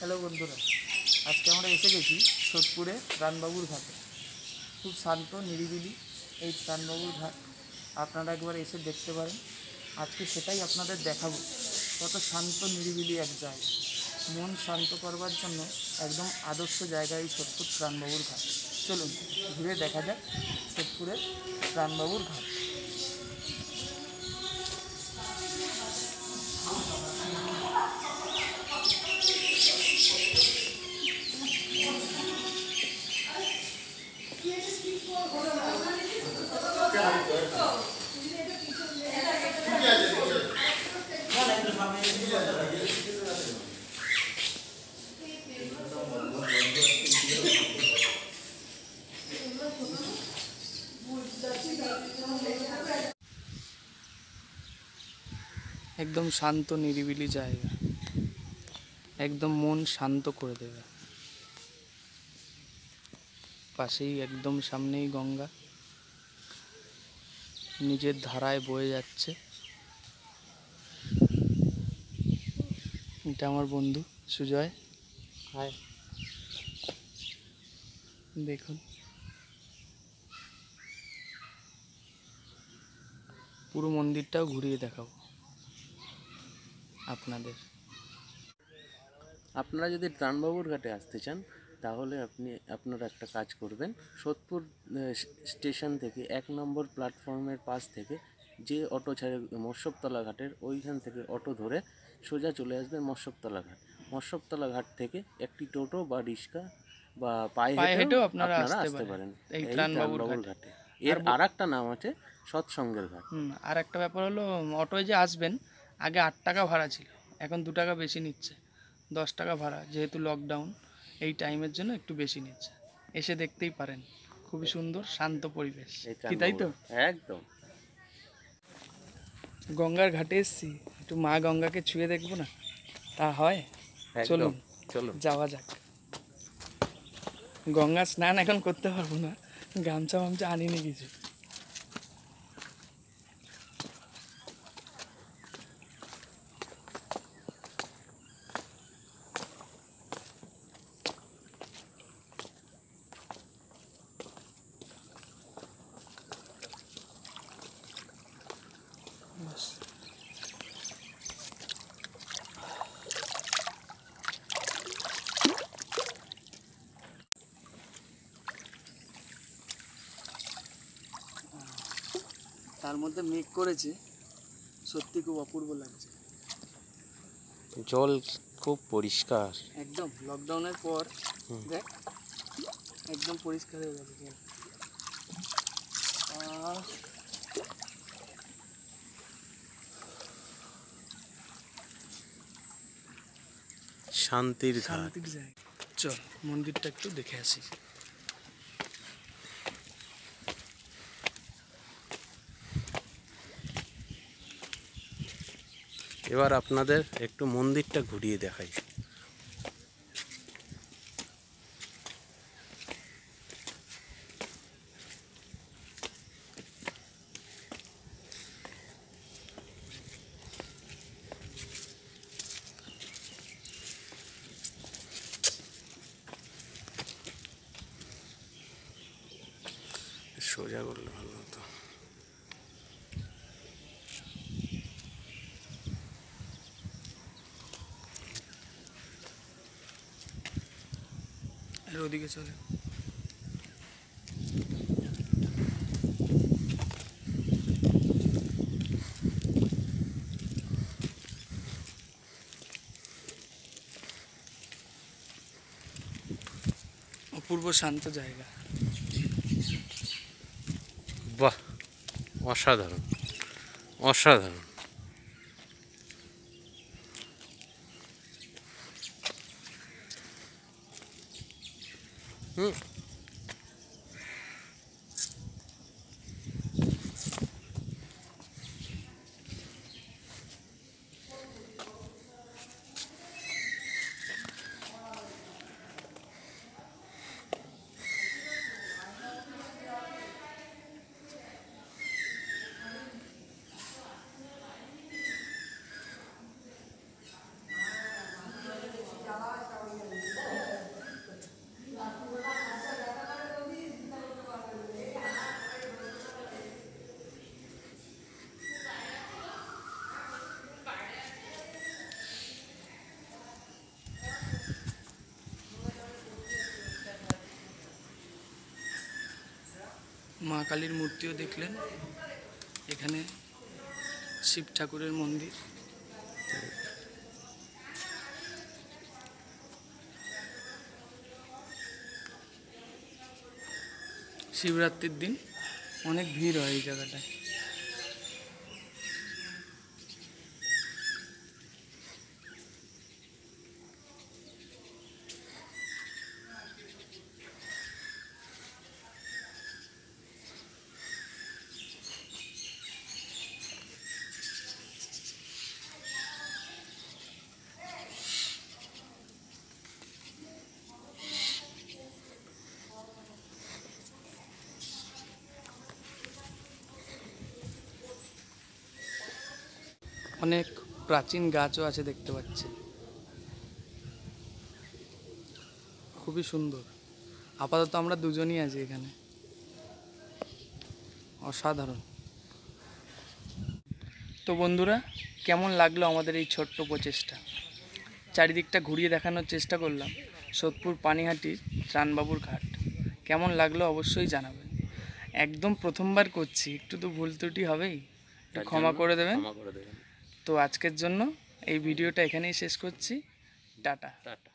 Hello বন্ধুরা, আজকে আমরা এসে গেছি সোদপুরে প্রাণবাবুর ঘাটে। খুব শান্ত, নিরিবিলি এই প্রাণবাবুর ঘাট। আপনারা একবার এসে দেখতে পারেন। আজকে সেটাই আপনাদের দেখাবো। কত শান্ত, নিরিবিলি এক জায়গা। মন শান্ত করবার জন্য একদম আদর্শ জায়গা এই সোদপুর প্রাণবাবুর ঘাট। চলুন, ঘুরে দেখা যাক সোদপুরের প্রাণবাবুর ঘাট। একদম শান্ত নিরিবিলি জায়গা। একদম মন শান্ত করে দেবে। পাশেই একদম সামনেই গঙ্গা। নিজের ধারায় বয়ে যাচ্ছে। এটা আমার বন্ধু সুজয়। হাই দেখুন। পুরো মন্দিরটাও ঘুরিয়ে দেখাবো। আপনাদের। আপনারা যদি ত্রাণবাবুর ঘাটে আসতে চান তাহলে আপনি আপনারা একটা কাজ করবেন। সোদপুর স্টেশন থেকে এক নম্বর প্ল্যাটফর্মের পাশ থেকে যে অটো ছাড়ে মৎস্যতলা ঘাটের ওইখান থেকে অটো ধরে সোজা চলে আসবেন মৎস্যতলা ঘাট। মৎস্যতলা ঘাট থেকে একটি টোটো বা রিক্সা বা পায়ে হেঁটেও আপনারা আসতে পারেন। এই ত্রাণবাবুর ঘাটে। এর আর একটা নাম আছে সৎসঙ্গের ঘাট। হুম আর একটা ব্যাপার হলো অটোয় যে আসবেন আগে আট টাকা ভাড়া ছিল এখন দু টাকা বেশি নিচ্ছে দশ টাকা ভাড়া যেহেতু লকডাউন এই টাইমের জন্য একটু বেশি নিচ্ছে। এসে দেখতেই পারেন খুবই সুন্দর শান্ত পরিবেশ। কি তাই তো? একদম। গঙ্গার ঘাটে এসছি। একটু মা গঙ্গাকে ছুঁয়ে দেখব না? তা হয়? চলুন চলুন। যাওয়া যাক। গঙ্গা স্নান এখন করতে পারব না। গামছা মামছা আনিনি কিছু। তার মধ্যে মেঘ করেছে সত্যি খুব অপূর্ব লাগছে। জল খুব পরিষ্কার। একদম লকডাউনের পর দেখ একদম পরিষ্কার হয়ে গেছে শান্তির ঘাট। শান্তির জায়গা। চল মন্দিরটা একটু দেখে আসি। এবার আপনাদের একটু মন্দিরটা ঘুরিয়ে দেখাই। সোজা করলে ভালো ওদিকে চলে। অপূর্ব শান্ত জায়গা। বাহ অসাধারণ অসাধারণ। Mm. মা কালীর মূর্তিও দেখলেন। এখানে শিব ঠাকুরের মন্দির। শিবরাত্রির দিন অনেক ভিড় হয় এই জায়গাটায়। অনেক প্রাচীন গাছও আছে দেখতে পাচ্ছি। খুবই সুন্দর। আপাতত আমরা দুজনই আছি এখানে। অসাধারণ। তো বন্ধুরা কেমন লাগল আমাদের এই ছোট্ট প্রচেষ্টা? চারিদিকটা ঘুরিয়ে দেখানোর চেষ্টা করলাম। সোদপুর পানিহাটির ত্রাণবাবুর ঘাট। কেমন লাগল অবশ্যই জানাবেন। একদম প্রথমবার করছি। একটু তো ভুল ত্রুটি হবেই। ক্ষমা করে দেবেন। ক্ষমা করে দেবেন। তো আজকের জন্য এই ভিডিওটা এখানেই শেষ করছি। টাটা। টাটা।